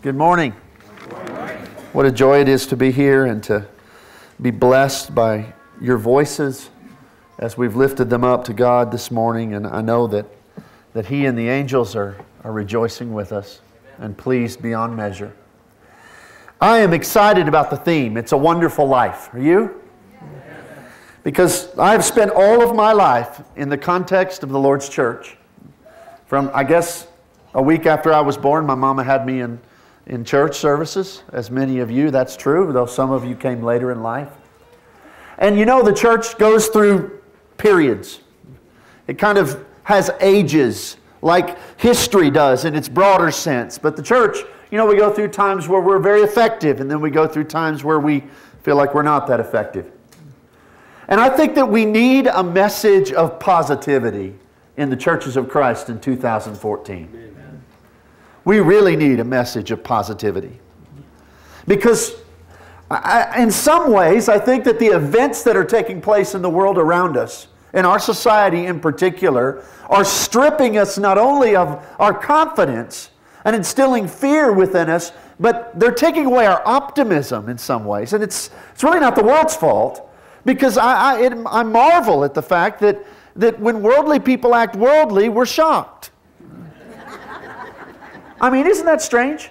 Good morning. What a joy it is to be here and to be blessed by your voices as we've lifted them up to God this morning. And I know that, that He and the angels are, are rejoicing with us and pleased beyond measure. I am excited about the theme. It's a wonderful life. Are you? Because I've spent all of my life in the context of the Lord's church. From, I guess, a week after I was born, my mama had me in, in church services, as many of you, that's true, though some of you came later in life. And you know, the church goes through periods. It kind of has ages, like history does in its broader sense. But the church, you know, we go through times where we're very effective, and then we go through times where we feel like we're not that effective. And I think that we need a message of positivity in the churches of Christ in 2014. We really need a message of positivity. Because I, in some ways, I think that the events that are taking place in the world around us, in our society in particular, are stripping us not only of our confidence and instilling fear within us, but they're taking away our optimism in some ways. And it's, it's really not the world's fault because I, I, it, I marvel at the fact that, that when worldly people act worldly, we're shocked. I mean, isn't that strange?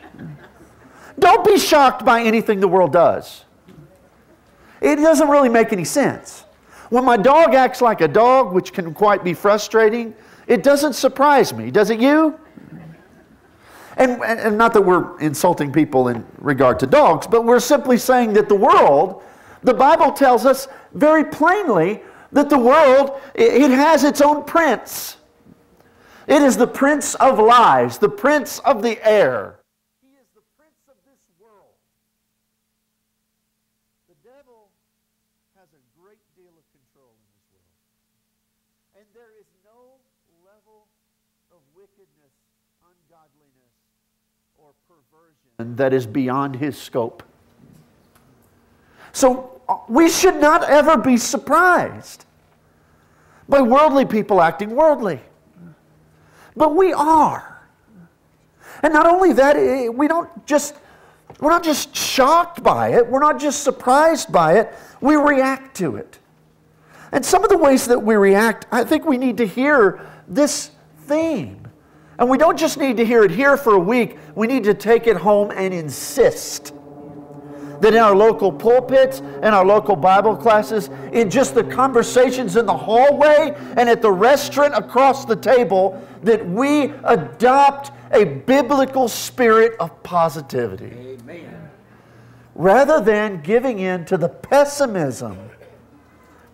Don't be shocked by anything the world does. It doesn't really make any sense. When my dog acts like a dog, which can quite be frustrating, it doesn't surprise me. Does it you? And, and not that we're insulting people in regard to dogs, but we're simply saying that the world, the Bible tells us very plainly that the world, it has its own prince. It is the prince of lies, the prince of the air. He is the prince of this world. The devil has a great deal of control in this world. And there is no level of wickedness, ungodliness, or perversion that is beyond his scope. So uh, we should not ever be surprised by worldly people acting worldly. But we are. And not only that, we don't just we're not just shocked by it, we're not just surprised by it, we react to it. And some of the ways that we react, I think we need to hear this theme. And we don't just need to hear it here for a week, we need to take it home and insist that in our local pulpits and our local Bible classes, in just the conversations in the hallway and at the restaurant across the table, that we adopt a biblical spirit of positivity. Amen. Rather than giving in to the pessimism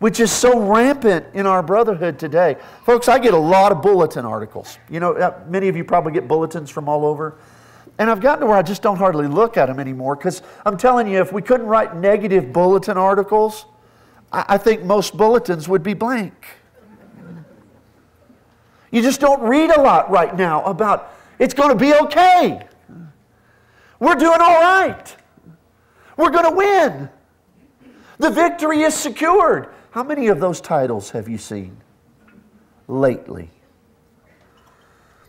which is so rampant in our brotherhood today. Folks, I get a lot of bulletin articles. You know, uh, many of you probably get bulletins from all over. And I've gotten to where I just don't hardly look at them anymore because I'm telling you, if we couldn't write negative bulletin articles, I, think most bulletins would be blank. You just don't read a lot right now about it's going to be okay. We're doing all right. We're going to win. The victory is secured. How many of those titles have you seen lately?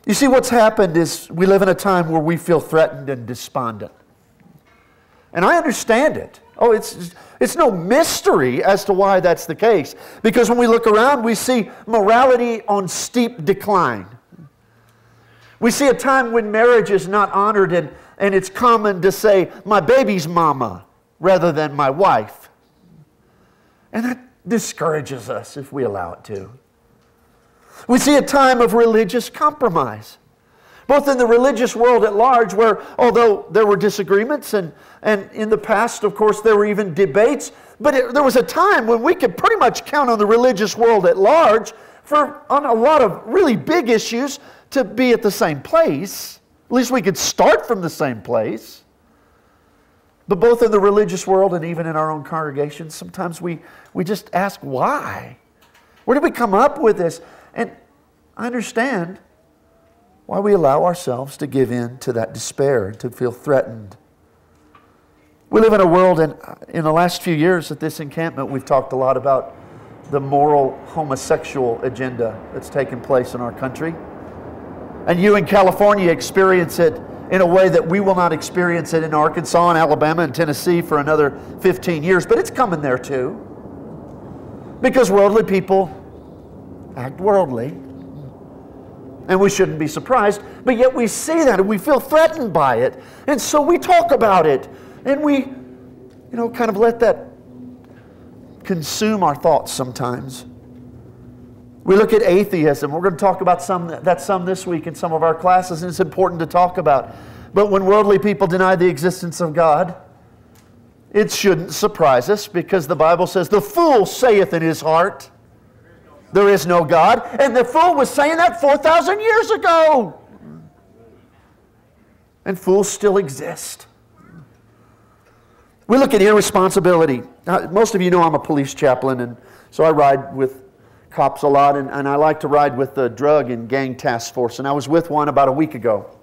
You see, what's happened is we live in a time where we feel threatened and despondent. And I understand it. Oh, it's, it's no mystery as to why that's the case. Because when we look around, we see morality on steep decline. We see a time when marriage is not honored, and, and it's common to say, my baby's mama, rather than my wife. And that discourages us if we allow it to. We see a time of religious compromise, both in the religious world at large, where although there were disagreements, and, and in the past, of course, there were even debates, but it, there was a time when we could pretty much count on the religious world at large for on a lot of really big issues to be at the same place. At least we could start from the same place. But both in the religious world and even in our own congregations, sometimes we, we just ask why. Where did we come up with this? And I understand why we allow ourselves to give in to that despair, and to feel threatened. We live in a world, and uh, in the last few years at this encampment, we've talked a lot about the moral homosexual agenda that's taken place in our country. And you in California experience it in a way that we will not experience it in Arkansas and Alabama and Tennessee for another 15 years, but it's coming there too. Because worldly people act worldly. And we shouldn't be surprised, but yet we see that and we feel threatened by it. And so we talk about it and we, you know, kind of let that consume our thoughts sometimes. We look at atheism. We're going to talk about some that some this week in some of our classes, and it's important to talk about. But when worldly people deny the existence of God, it shouldn't surprise us because the Bible says, The fool saith in his heart, There is no God. And the fool was saying that 4,000 years ago. And fools still exist. We look at irresponsibility. Now, most of you know I'm a police chaplain, and so I ride with cops a lot, and, and I like to ride with the drug and gang task force. And I was with one about a week ago.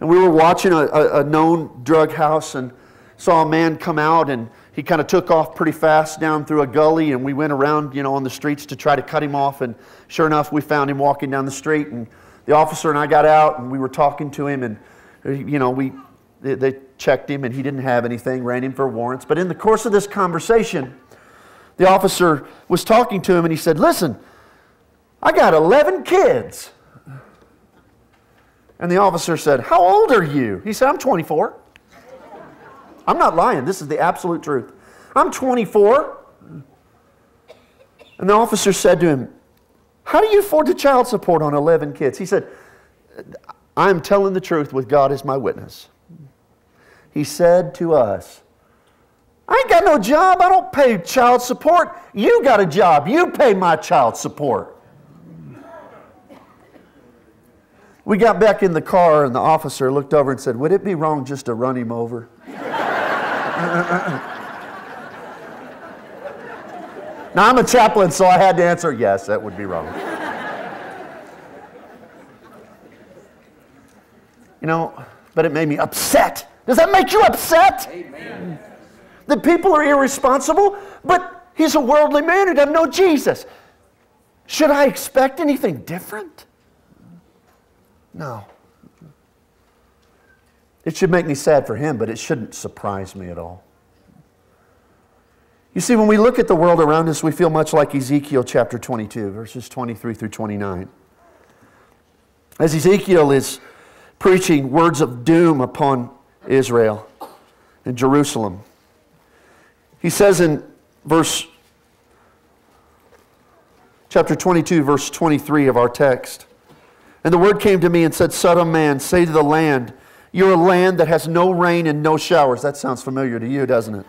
And we were watching a, a, a known drug house and saw a man come out, and he kind of took off pretty fast down through a gully, and we went around, you know, on the streets to try to cut him off. And sure enough, we found him walking down the street, and the officer and I got out, and we were talking to him, and, you know, we they checked him and he didn't have anything, ran him for warrants. But in the course of this conversation, the officer was talking to him and he said, Listen, I got 11 kids. And the officer said, How old are you? He said, I'm 24. I'm not lying. This is the absolute truth. I'm 24. And the officer said to him, How do you afford the child support on 11 kids? He said, I'm telling the truth with God as my witness he said to us, I ain't got no job. I don't pay child support. You got a job. You pay my child support. We got back in the car, and the officer looked over and said, Would it be wrong just to run him over? Now, I'm a chaplain, so I had to answer yes, that would be wrong. you know, but it made me upset does that make you upset? Amen. The people are irresponsible, but he's a worldly man who doesn't know Jesus. Should I expect anything different? No. It should make me sad for him, but it shouldn't surprise me at all. You see, when we look at the world around us, we feel much like Ezekiel chapter 22, verses 23 through 29. As Ezekiel is preaching words of doom upon Israel and Jerusalem. He says in verse chapter 22 verse 23 of our text. And the word came to me and said, Son of man, say to the land, You're a land that has no rain and no showers. That sounds familiar to you, doesn't it?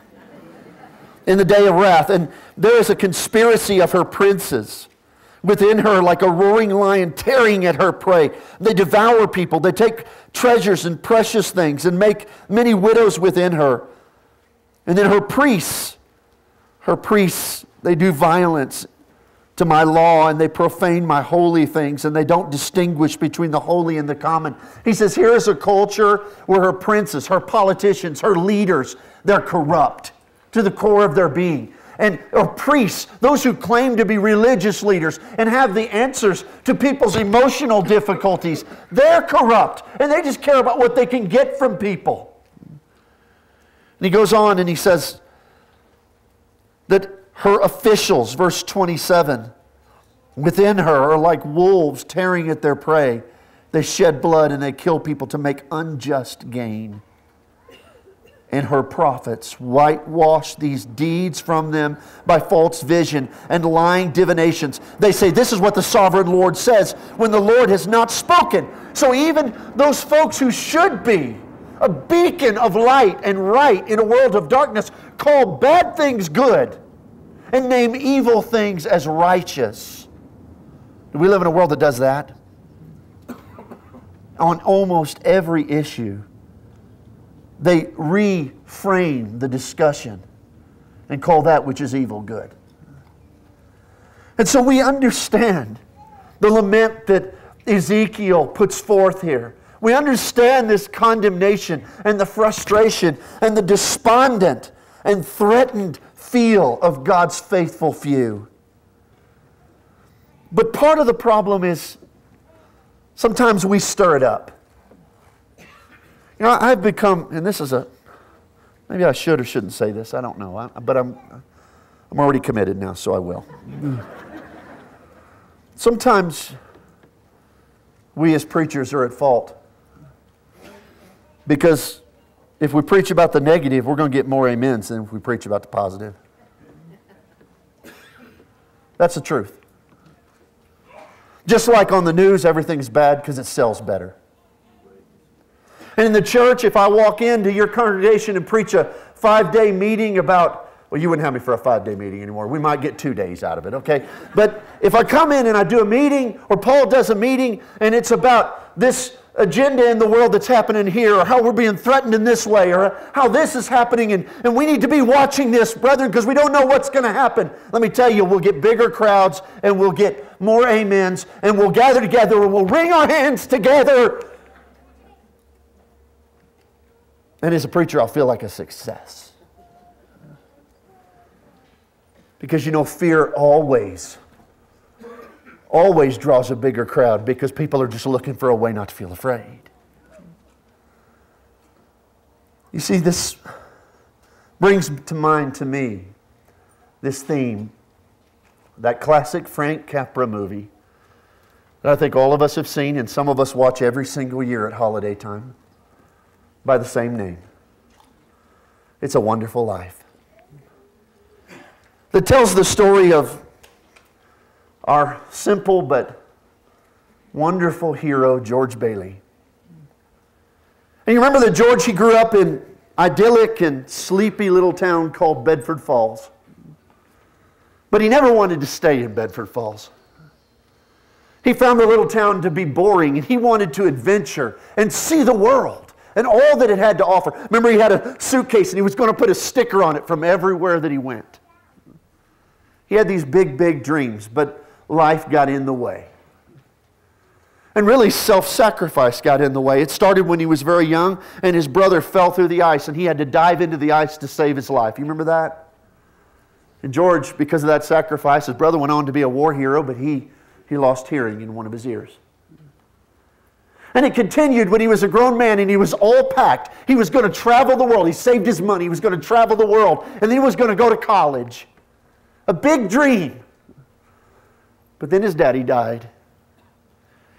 In the day of wrath. And there is a conspiracy of her princes within her like a roaring lion tearing at her prey. They devour people. They take treasures and precious things and make many widows within her. And then her priests, her priests, they do violence to my law and they profane my holy things and they don't distinguish between the holy and the common. He says, Here is a culture where her princes, her politicians, her leaders, they're corrupt to the core of their being and or priests, those who claim to be religious leaders and have the answers to people's emotional difficulties, they're corrupt and they just care about what they can get from people. And he goes on and he says that her officials, verse 27, within her are like wolves tearing at their prey. They shed blood and they kill people to make unjust gain and her prophets whitewash these deeds from them by false vision and lying divinations. They say, This is what the sovereign Lord says when the Lord has not spoken. So even those folks who should be a beacon of light and right in a world of darkness call bad things good and name evil things as righteous. Do we live in a world that does that? On almost every issue they reframe the discussion and call that which is evil good. And so we understand the lament that Ezekiel puts forth here. We understand this condemnation and the frustration and the despondent and threatened feel of God's faithful few. But part of the problem is sometimes we stir it up. You know, I've become, and this is a, maybe I should or shouldn't say this, I don't know, I, but I'm, I'm already committed now, so I will. Sometimes we as preachers are at fault because if we preach about the negative, we're going to get more amens than if we preach about the positive. That's the truth. Just like on the news, everything's bad because it sells better. And in the church, if I walk into your congregation and preach a five day meeting about, well, you wouldn't have me for a five day meeting anymore. We might get two days out of it, okay? But if I come in and I do a meeting, or Paul does a meeting, and it's about this agenda in the world that's happening here, or how we're being threatened in this way, or how this is happening, and, and we need to be watching this, brethren, because we don't know what's going to happen. Let me tell you, we'll get bigger crowds, and we'll get more amens, and we'll gather together, and we'll wring our hands together. And as a preacher, I'll feel like a success. Because you know, fear always always draws a bigger crowd because people are just looking for a way not to feel afraid. You see, this brings to mind to me this theme, that classic Frank Capra movie that I think all of us have seen and some of us watch every single year at holiday time by the same name. It's a Wonderful Life. That tells the story of our simple but wonderful hero, George Bailey. And you remember that George, he grew up in idyllic and sleepy little town called Bedford Falls. But he never wanted to stay in Bedford Falls. He found the little town to be boring and he wanted to adventure and see the world and all that it had to offer. Remember, he had a suitcase and he was going to put a sticker on it from everywhere that he went. He had these big, big dreams, but life got in the way. And really, self sacrifice got in the way. It started when he was very young, and his brother fell through the ice, and he had to dive into the ice to save his life. You remember that? And George, because of that sacrifice, his brother went on to be a war hero, but he, he lost hearing in one of his ears. And it continued when he was a grown man and he was all packed. He was going to travel the world. He saved his money. He was going to travel the world. And then he was going to go to college. A big dream. But then his daddy died.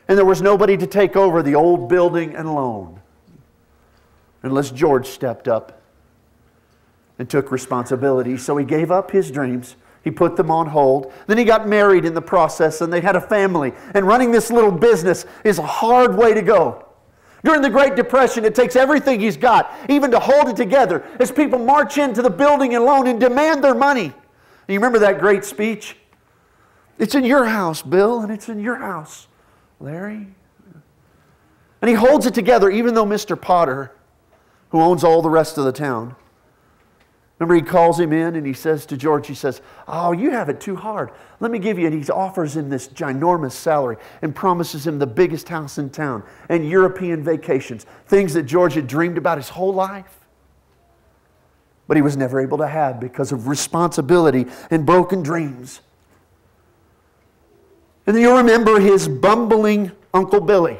And there was nobody to take over the old building and loan unless George stepped up and took responsibility. So he gave up his dreams. He put them on hold. Then he got married in the process and they had a family. And running this little business is a hard way to go. During the Great Depression, it takes everything he's got, even to hold it together, as people march into the building and loan and demand their money. And you remember that great speech? It's in your house, Bill, and it's in your house, Larry. And he holds it together, even though Mr. Potter, who owns all the rest of the town, remember he calls him in and he says to George, he says, Oh, you have it too hard. Let me give you, and he offers him this ginormous salary and promises him the biggest house in town and European vacations, things that George had dreamed about his whole life. But he was never able to have because of responsibility and broken dreams. And you'll remember his bumbling Uncle Billy,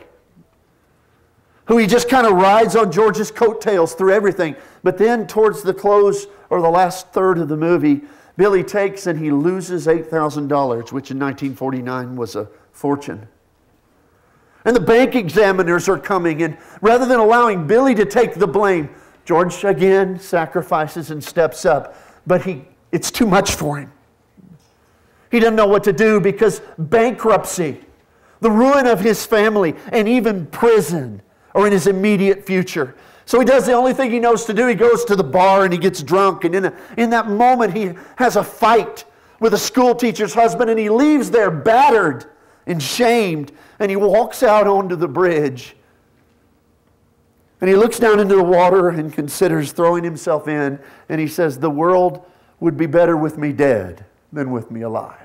who he just kind of rides on George's coattails through everything. But then, towards the close or the last third of the movie, Billy takes and he loses $8,000, which in 1949 was a fortune. And the bank examiners are coming, and rather than allowing Billy to take the blame, George again sacrifices and steps up. But he, it's too much for him. He doesn't know what to do because bankruptcy, the ruin of his family, and even prison are in his immediate future. So he does the only thing he knows to do. He goes to the bar and he gets drunk. And in, a, in that moment, he has a fight with a school teacher's husband and he leaves there battered and shamed. And he walks out onto the bridge. And he looks down into the water and considers throwing himself in. And he says, The world would be better with me dead than with me alive.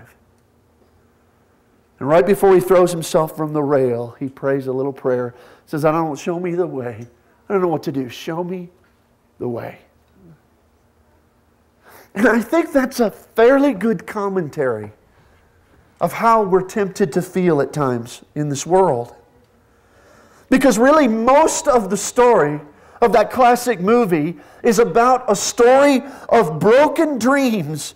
And right before he throws himself from the rail, he prays a little prayer. Says, I don't show me the way. I don't know what to do. Show me the way. And I think that's a fairly good commentary of how we're tempted to feel at times in this world. Because really, most of the story of that classic movie is about a story of broken dreams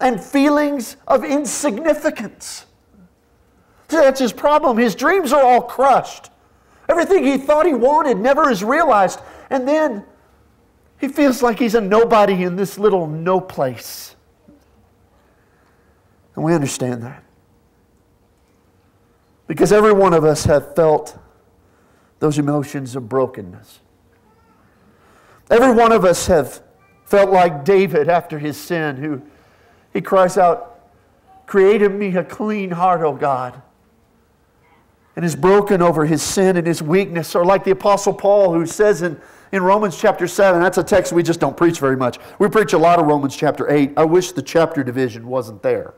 and feelings of insignificance. That's his problem. His dreams are all crushed. Everything he thought he wanted never is realized. And then he feels like he's a nobody in this little no place. And we understand that. Because every one of us have felt those emotions of brokenness. Every one of us have felt like David after his sin, who he cries out, Create in me a clean heart, O God. And is broken over his sin and his weakness, or like the Apostle Paul, who says in, in Romans chapter 7, that's a text we just don't preach very much. We preach a lot of Romans chapter 8. I wish the chapter division wasn't there.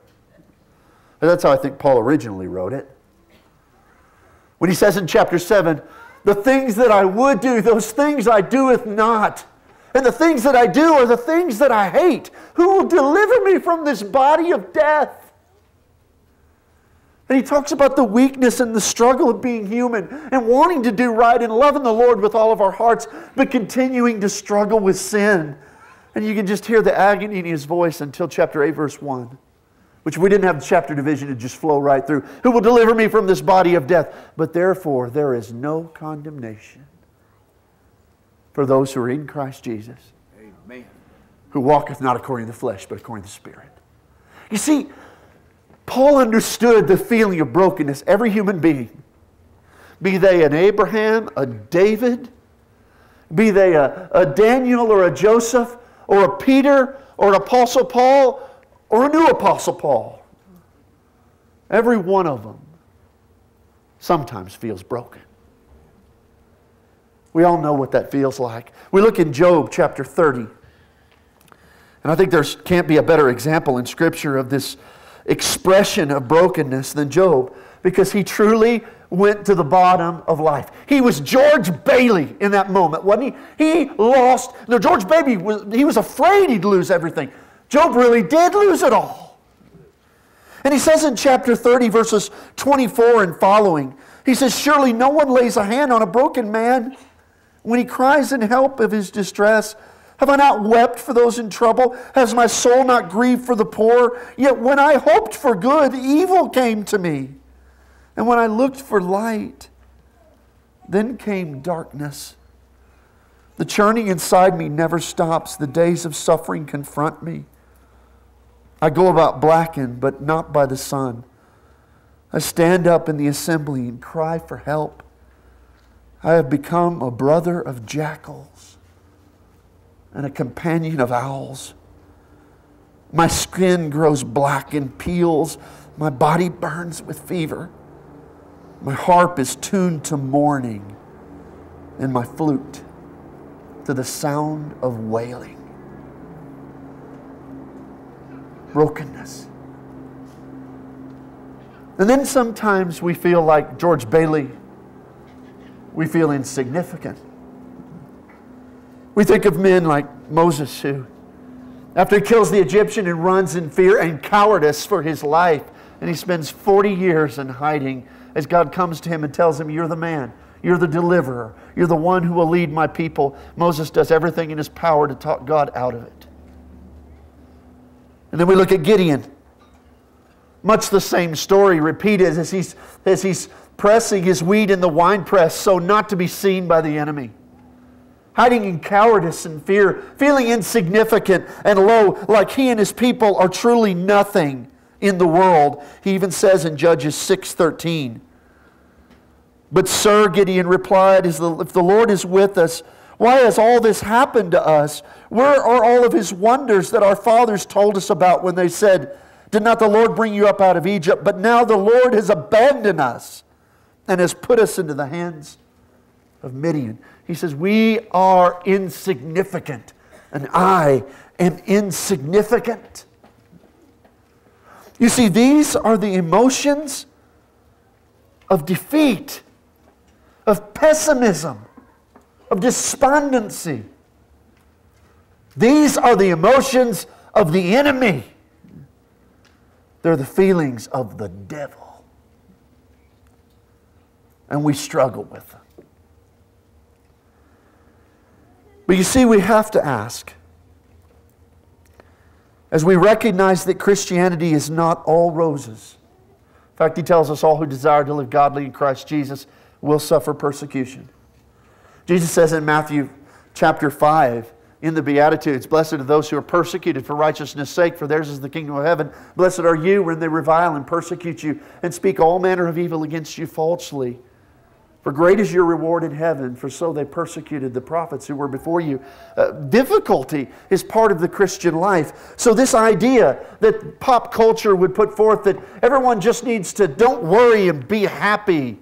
But that's how I think Paul originally wrote it. When he says in chapter 7, the things that I would do, those things I doeth not. And the things that I do are the things that I hate. Who will deliver me from this body of death? And he talks about the weakness and the struggle of being human and wanting to do right and loving the Lord with all of our hearts, but continuing to struggle with sin. And you can just hear the agony in his voice until chapter 8, verse 1 which we didn't have the chapter division to just flow right through. Who will deliver me from this body of death? But therefore, there is no condemnation for those who are in Christ Jesus. Amen. Who walketh not according to the flesh, but according to the Spirit. You see, Paul understood the feeling of brokenness, every human being, be they an Abraham, a David, be they a, a Daniel or a Joseph, or a Peter, or an Apostle Paul, or a new Apostle Paul. Every one of them sometimes feels broken. We all know what that feels like. We look in Job chapter 30. And I think there can't be a better example in Scripture of this expression of brokenness than Job because he truly went to the bottom of life. He was George Bailey in that moment, wasn't he? He lost. No, George Bailey he was afraid he'd lose everything. Job really did lose it all. And he says in chapter 30, verses 24 and following, he says, Surely no one lays a hand on a broken man when he cries in help of his distress. Have I not wept for those in trouble? Has my soul not grieved for the poor? Yet when I hoped for good, evil came to me. And when I looked for light, then came darkness. The churning inside me never stops. The days of suffering confront me. I go about blackened, but not by the sun. I stand up in the assembly and cry for help. I have become a brother of jackals and a companion of owls. My skin grows black and peels. My body burns with fever. My harp is tuned to mourning, and my flute to the sound of wailing brokenness. And then sometimes we feel like George Bailey, we feel insignificant. We think of men like Moses, who, after he kills the Egyptian and runs in fear and cowardice for his life, and he spends 40 years in hiding as God comes to him and tells him, You're the man, you're the deliverer, you're the one who will lead my people. Moses does everything in his power to talk God out of it. And then we look at Gideon. Much the same story repeated as he's, as he's pressing his wheat in the winepress so not to be seen by the enemy. Hiding in cowardice and fear, feeling insignificant and low, like he and his people are truly nothing in the world. He even says in Judges 6:13. But Sir Gideon replied, If the Lord is with us, why has all this happened to us? Where are all of his wonders that our fathers told us about when they said, Did not the Lord bring you up out of Egypt? But now the Lord has abandoned us and has put us into the hands of Midian. He says, We are insignificant, and I am insignificant. You see, these are the emotions of defeat, of pessimism of despondency. These are the emotions of the enemy. They're the feelings of the devil. And we struggle with them. But you see, we have to ask. As we recognize that Christianity is not all roses. In fact, he tells us all who desire to live godly in Christ Jesus will suffer persecution. Jesus says in Matthew chapter 5, in the Beatitudes, Blessed are those who are persecuted for righteousness' sake, for theirs is the kingdom of heaven. Blessed are you when they revile and persecute you and speak all manner of evil against you falsely. For great is your reward in heaven, for so they persecuted the prophets who were before you. Uh, difficulty is part of the Christian life. So, this idea that pop culture would put forth that everyone just needs to don't worry and be happy,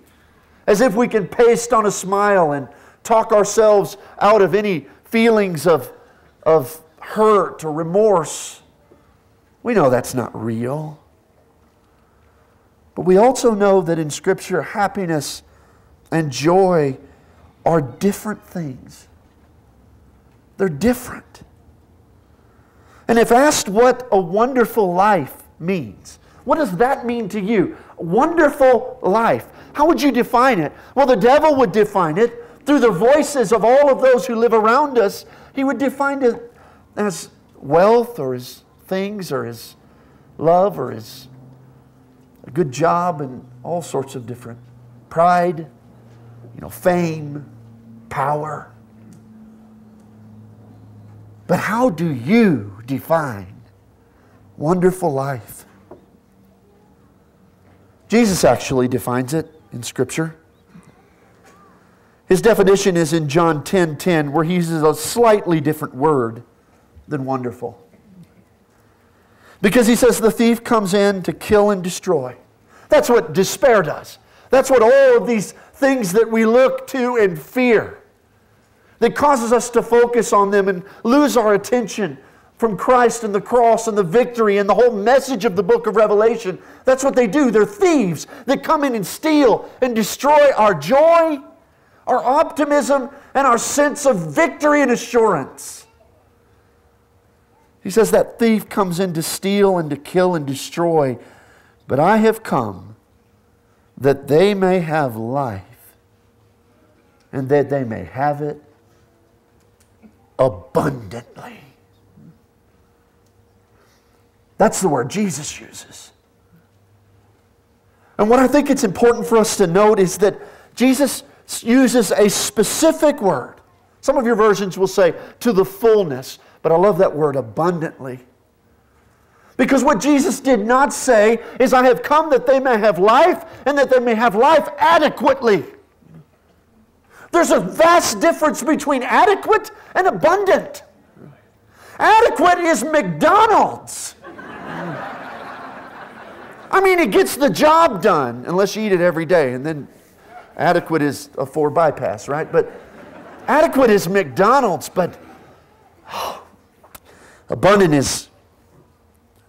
as if we can paste on a smile and talk ourselves out of any feelings of, of hurt or remorse. We know that's not real. But we also know that in Scripture, happiness and joy are different things. They're different. And if asked what a wonderful life means, what does that mean to you? Wonderful life. How would you define it? Well, the devil would define it through the voices of all of those who live around us. He would define it as wealth or as things or as love or a good job and all sorts of different pride, know, fame, power. But how do you define wonderful life? Jesus actually defines it in Scripture. His definition is in John 10 10, where he uses a slightly different word than wonderful. Because he says the thief comes in to kill and destroy. That's what despair does. That's what all of these things that we look to and fear that causes us to focus on them and lose our attention from Christ and the cross and the victory and the whole message of the book of Revelation. That's what they do. They're thieves that come in and steal and destroy our joy, our optimism, and our sense of victory and assurance. He says that thief comes in to steal and to kill and destroy, but I have come that they may have life and that they may have it abundantly. That's the word Jesus uses. And what I think it's important for us to note is that Jesus uses a specific word. Some of your versions will say to the fullness, but I love that word abundantly. Because what Jesus did not say is, I have come that they may have life and that they may have life adequately. There's a vast difference between adequate and abundant. Adequate is McDonald's. I mean, it gets the job done, unless you eat it every day, and then adequate is a four bypass, right? But adequate is McDonald's, but oh, abundant is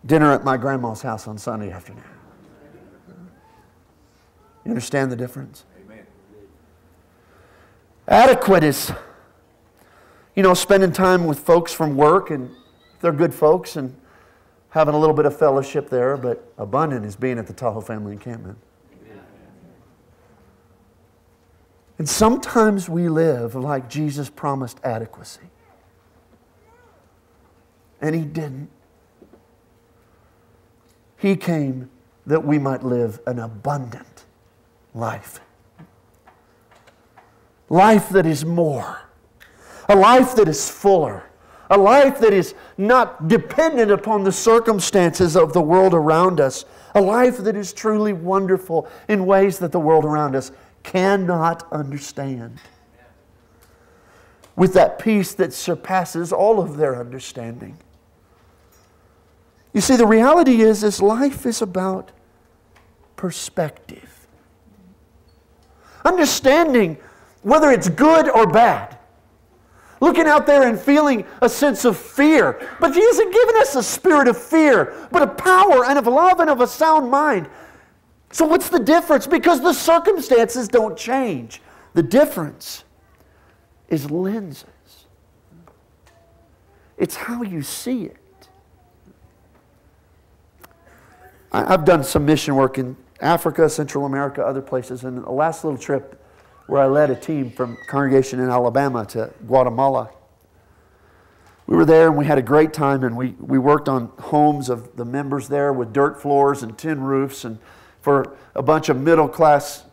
dinner at my grandma's house on Sunday afternoon. You understand the difference? Adequate is, you know, spending time with folks from work and they're good folks and having a little bit of fellowship there, but abundant is being at the Tahoe family encampment. And sometimes we live like Jesus promised adequacy. And he didn't. He came that we might live an abundant life life that is more, a life that is fuller, a life that is not dependent upon the circumstances of the world around us, a life that is truly wonderful in ways that the world around us cannot understand. With that peace that surpasses all of their understanding. You see, the reality is, is life is about perspective. Understanding whether it's good or bad. Looking out there and feeling a sense of fear. But He hasn't given us a spirit of fear, but of power and of love and of a sound mind. So, what's the difference? Because the circumstances don't change. The difference is lenses, it's how you see it. I've done some mission work in Africa, Central America, other places, and the last little trip where I led a team from congregation in Alabama to Guatemala. we were there and we had a great time and we, we worked on homes of the members there with dirt floors and tin roofs and for a bunch of middle class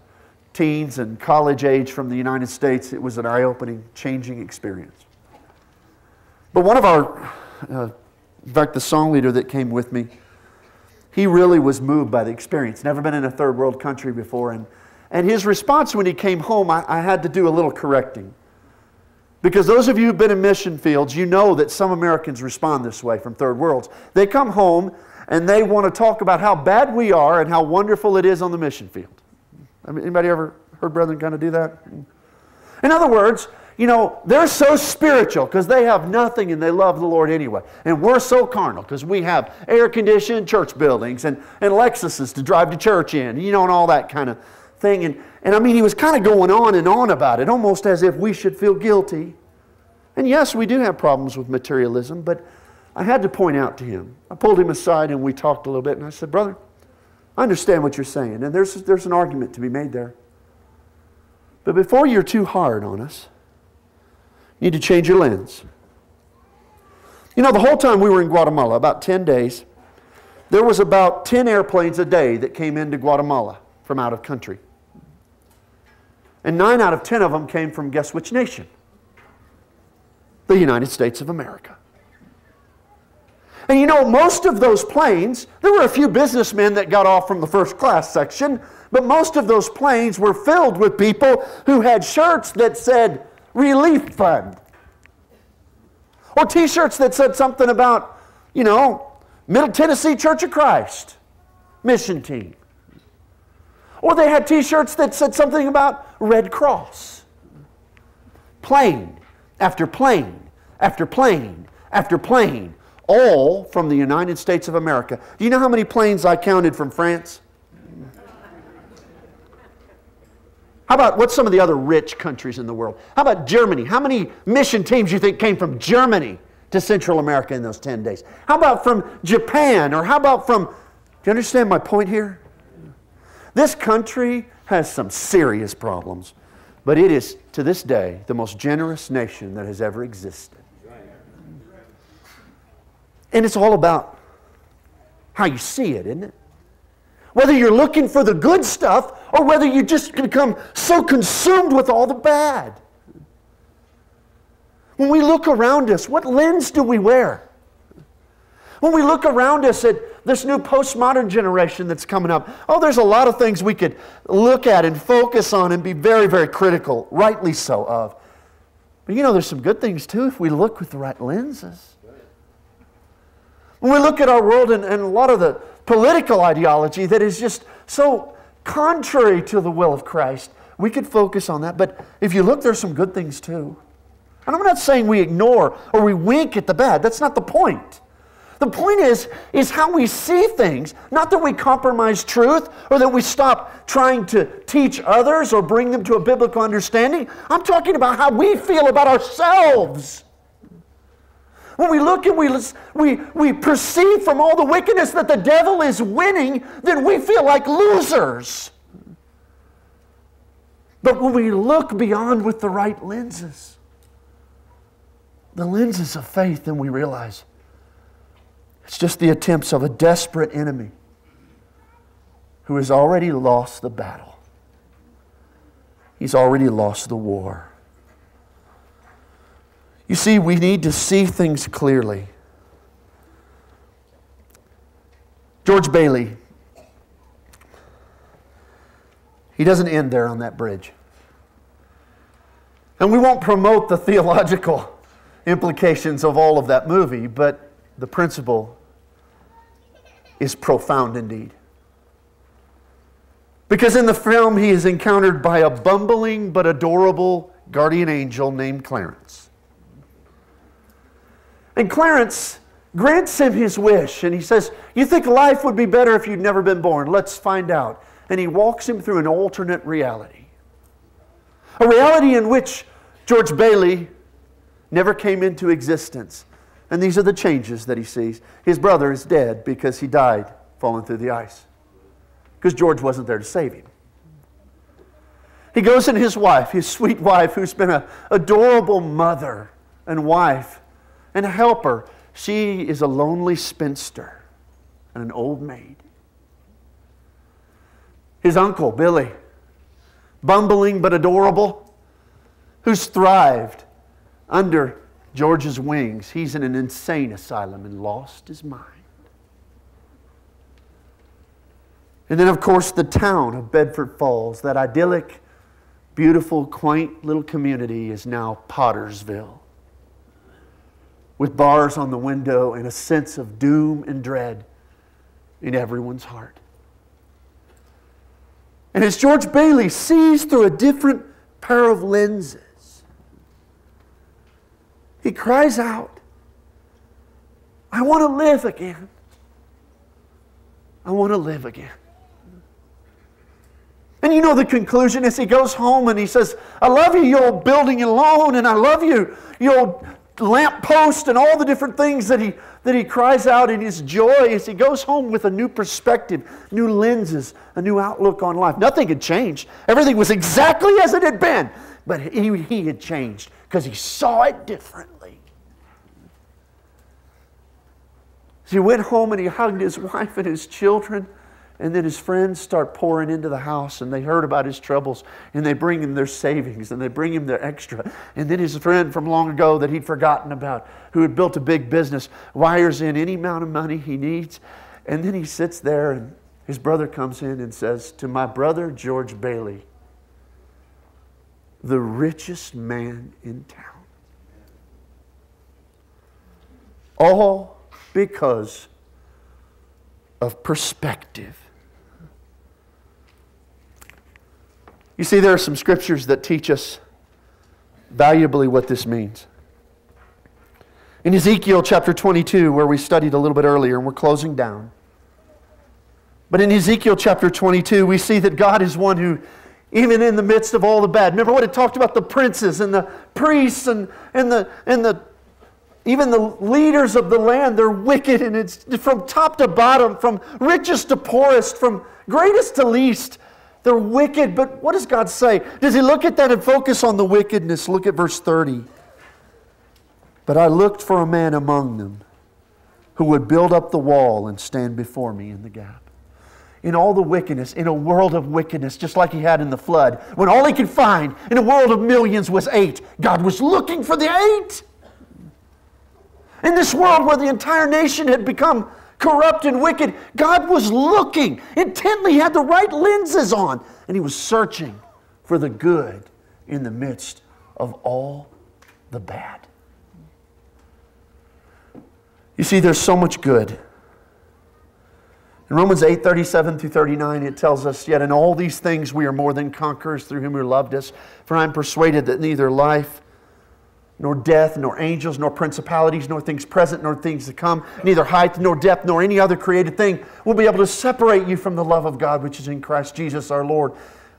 teens and college age from the United States, it was an eye opening, changing experience. But one of our, uh, in fact, the song leader that came with me, he really was moved by the experience. Never been in a third world country before. And, and his response when he came home, I, I had to do a little correcting. Because those of you who've been in mission fields, you know that some Americans respond this way from third worlds. They come home and they want to talk about how bad we are and how wonderful it is on the mission field. I mean, anybody ever heard brethren kind of do that? In other words, you know, they're so spiritual because they have nothing and they love the Lord anyway. And we're so carnal because we have air conditioned church buildings and, and Lexuses to drive to church in, you know, and all that kind of thing. And, and I mean, he was kind of going on and on about it, almost as if we should feel guilty. And yes, we do have problems with materialism, but I had to point out to him. I pulled him aside and we talked a little bit, and I said, Brother, I understand what you're saying, and there's, there's an argument to be made there. But before you're too hard on us, you need to change your lens. You know, the whole time we were in Guatemala, about 10 days, there was about 10 airplanes a day that came into Guatemala from out of country. And nine out of 10 of them came from guess which nation? The United States of America. And you know, most of those planes, there were a few businessmen that got off from the first class section, but most of those planes were filled with people who had shirts that said Relief Fund. Or t shirts that said something about, you know, Middle Tennessee Church of Christ, mission team. Or they had t shirts that said something about Red Cross. Plane after plane after plane after plane, all from the United States of America. Do you know how many planes I counted from France? How about what's some of the other rich countries in the world? How about Germany? How many mission teams you think came from Germany to Central America in those 10 days? How about from Japan? Or how about from, do you understand my point here? This country has some serious problems, but it is, to this day, the most generous nation that has ever existed. And it's all about how you see it, isn't it? Whether you're looking for the good stuff or whether you just become so consumed with all the bad. When we look around us, what lens do we wear? When we look around us at this new postmodern generation that's coming up, oh, there's a lot of things we could look at and focus on and be very, very critical, rightly so, of. But you know, there's some good things too if we look with the right lenses. When we look at our world and, and a lot of the political ideology that is just so contrary to the will of Christ, we could focus on that. But if you look, there's some good things too. And I'm not saying we ignore or we wink at the bad. That's not the point. The point is, is how we see things, not that we compromise truth or that we stop trying to teach others or bring them to a biblical understanding. I'm talking about how we feel about ourselves. When we look and we, we, we perceive from all the wickedness that the devil is winning, then we feel like losers. But when we look beyond with the right lenses, the lenses of faith, then we realize it's just the attempts of a desperate enemy who has already lost the battle. He's already lost the war. You see, we need to see things clearly. George Bailey, he doesn't end there on that bridge. And we won't promote the theological implications of all of that movie, but the principle is profound indeed. Because in the film, he is encountered by a bumbling but adorable guardian angel named Clarence. And Clarence grants him his wish, and he says, You think life would be better if you'd never been born? Let's find out. And he walks him through an alternate reality. A reality in which George Bailey never came into existence. And these are the changes that he sees. His brother is dead because he died falling through the ice. Because George wasn't there to save him. He goes in his wife, his sweet wife, who's been an adorable mother and wife and helper. She is a lonely spinster and an old maid. His uncle, Billy, bumbling but adorable, who's thrived under George's wings. He's in an insane asylum and lost his mind. And then, of course, the town of Bedford Falls, that idyllic, beautiful, quaint little community, is now Pottersville. With bars on the window and a sense of doom and dread in everyone's heart. And as George Bailey sees through a different pair of lenses, he cries out, I want to live again. I want to live again. And you know the conclusion as he goes home and he says, I love you, you old building and loan, and I love you, you old lamp post, and all the different things that he, that he cries out in his joy as he goes home with a new perspective, new lenses, a new outlook on life. Nothing had changed. Everything was exactly as it had been, but he, he had changed because he saw it differently. So he went home and he hugged his wife and his children. And then his friends start pouring into the house and they heard about his troubles and they bring him their savings and they bring him their extra. And then his friend from long ago that he'd forgotten about, who had built a big business, wires in any amount of money he needs. And then he sits there and his brother comes in and says, To my brother George Bailey, the richest man in town. All because of perspective. You see, there are some scriptures that teach us valuably what this means. In Ezekiel chapter 22, where we studied a little bit earlier, and we're closing down. But in Ezekiel chapter 22, we see that God is one who, even in the midst of all the bad, remember what it talked about the princes and the priests and, and, the, and the, even the leaders of the land, they're wicked, and it's from top to bottom, from richest to poorest, from greatest to least. They're wicked, but what does God say? Does He look at that and focus on the wickedness? Look at verse 30. But I looked for a man among them who would build up the wall and stand before me in the gap. In all the wickedness, in a world of wickedness, just like he had in the flood, when all he could find in a world of millions was eight, God was looking for the eight. In this world where the entire nation had become corrupt and wicked. God was looking intently, had the right lenses on, and he was searching for the good in the midst of all the bad. You see, there's so much good. In Romans 8 37 through 39, it tells us, Yet in all these things we are more than conquerors through him who loved us. For I am persuaded that neither life, nor death, nor angels, nor principalities, nor things present, nor things to come, neither height, nor depth, nor any other created thing will be able to separate you from the love of God which is in Christ Jesus our Lord.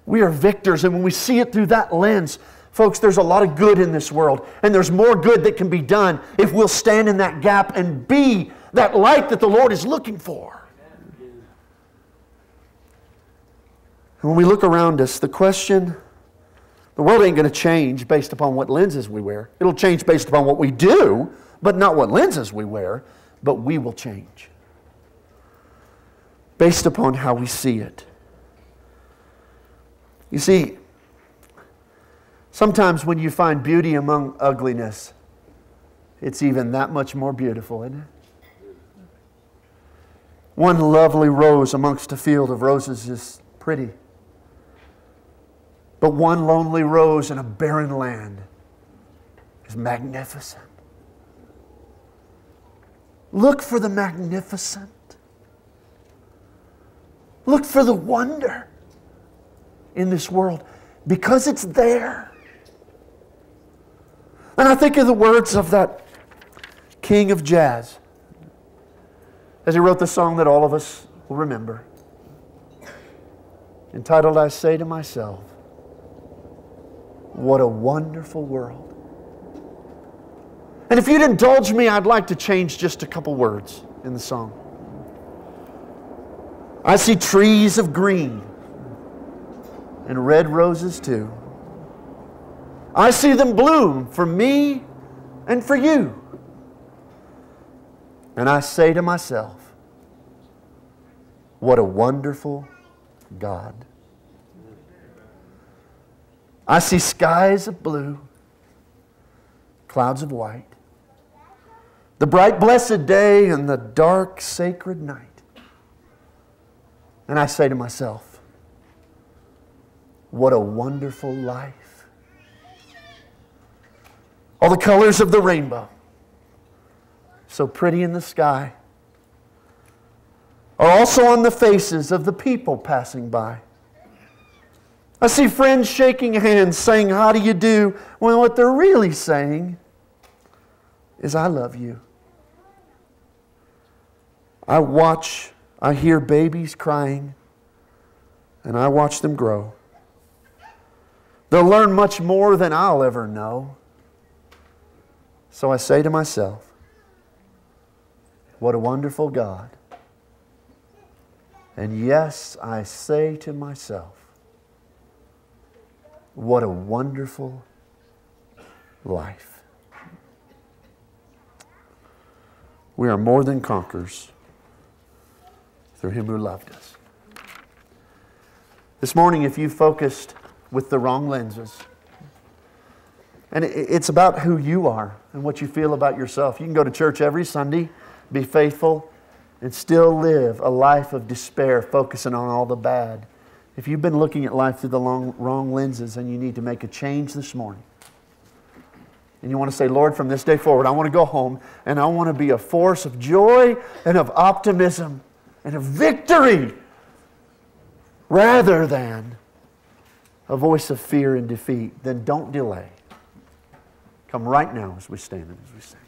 We are victors, and when we see it through that lens, folks, there's a lot of good in this world, and there's more good that can be done if we'll stand in that gap and be that light that the Lord is looking for. And when we look around us, the question the world ain't going to change based upon what lenses we wear. It'll change based upon what we do, but not what lenses we wear, but we will change based upon how we see it. You see, sometimes when you find beauty among ugliness, it's even that much more beautiful, isn't it? One lovely rose amongst a field of roses is pretty but one lonely rose in a barren land is magnificent. Look for the magnificent. Look for the wonder in this world because it's there. And I think of the words of that king of jazz as he wrote the song that all of us will remember, entitled I Say to Myself, what a wonderful world. And if you'd indulge me, I'd like to change just a couple words in the song. I see trees of green and red roses too. I see them bloom for me and for you. And I say to myself, what a wonderful God. I see skies of blue, clouds of white, the bright, blessed day and the dark, sacred night. And I say to myself, what a wonderful life. All the colors of the rainbow, so pretty in the sky, are also on the faces of the people passing by. I see friends shaking hands, saying, How do you do? When what they're really saying is, I love you. I watch, I hear babies crying, and I watch them grow. They'll learn much more than I'll ever know. So I say to myself, What a wonderful God. And yes, I say to myself, what a wonderful life. We are more than conquerors through Him who loved us. This morning, if you focused with the wrong lenses, and it's about who you are and what you feel about yourself. You can go to church every Sunday, be faithful, and still live a life of despair, focusing on all the bad. If you've been looking at life through the long, wrong lenses and you need to make a change this morning, and you want to say, Lord, from this day forward, I want to go home and I want to be a force of joy and of optimism and of victory rather than a voice of fear and defeat, then don't delay. Come right now as we stand and as we sing.